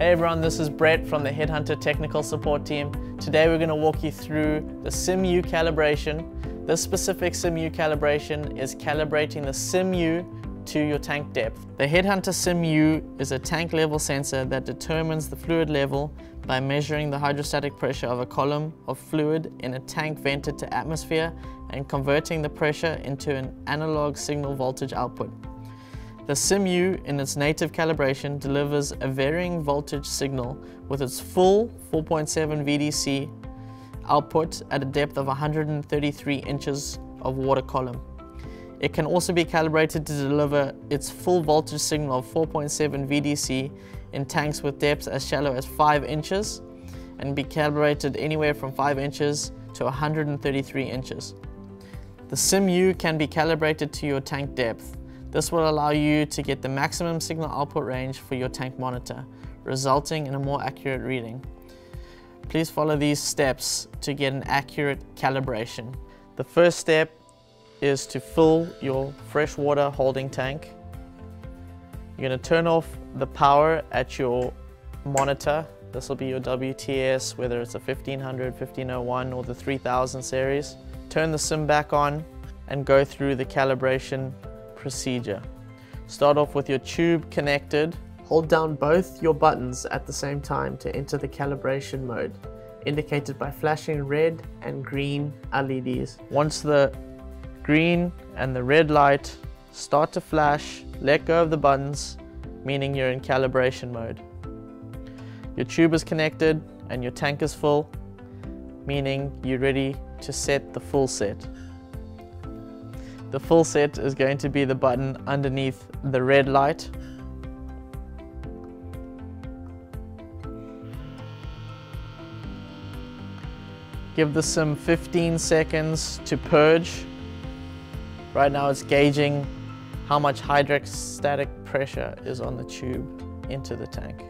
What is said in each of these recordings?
Hey everyone, this is Brett from the Headhunter Technical Support Team. Today we're going to walk you through the SYM-U calibration. This specific SYM-U calibration is calibrating the SYM-U to your tank depth. The Headhunter SYM-U is a tank level sensor that determines the fluid level by measuring the hydrostatic pressure of a column of fluid in a tank vented to atmosphere and converting the pressure into an analog signal voltage output. The SYM-U in its native calibration delivers a varying voltage signal with its full 4.7 VDC output at a depth of 133 inches of water column. It can also be calibrated to deliver its full voltage signal of 4.7 VDC in tanks with depths as shallow as 5 inches and be calibrated anywhere from 5 inches to 133 inches. The SYM-U can be calibrated to your tank depth this will allow you to get the maximum signal output range for your tank monitor, resulting in a more accurate reading. Please follow these steps to get an accurate calibration. The first step is to fill your freshwater holding tank. You're going to turn off the power at your monitor. This will be your WTS, whether it's a 1500, 1501 or the 3000 series. Turn the sim back on and go through the calibration procedure. Start off with your tube connected. Hold down both your buttons at the same time to enter the calibration mode, indicated by flashing red and green LEDs. Once the green and the red light start to flash, let go of the buttons, meaning you're in calibration mode. Your tube is connected and your tank is full, meaning you're ready to set the full set. The full set is going to be the button underneath the red light. Give this some 15 seconds to purge. Right now it's gauging how much hydrostatic pressure is on the tube into the tank.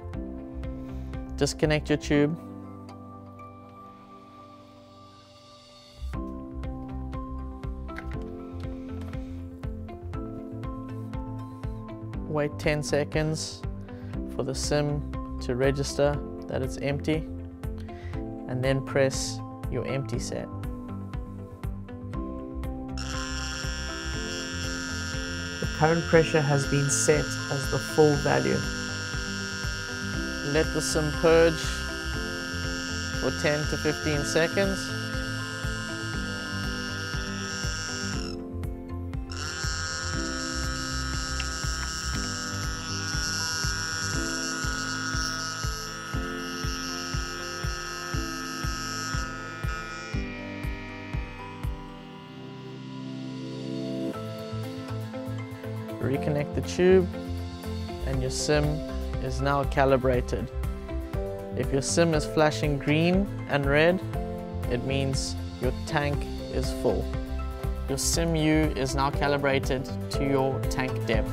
Disconnect your tube. Wait 10 seconds for the sim to register that it's empty and then press your empty set. The current pressure has been set as the full value. Let the sim purge for 10 to 15 seconds. Reconnect the tube and your sim is now calibrated. If your sim is flashing green and red, it means your tank is full. Your SYM-U is now calibrated to your tank depth.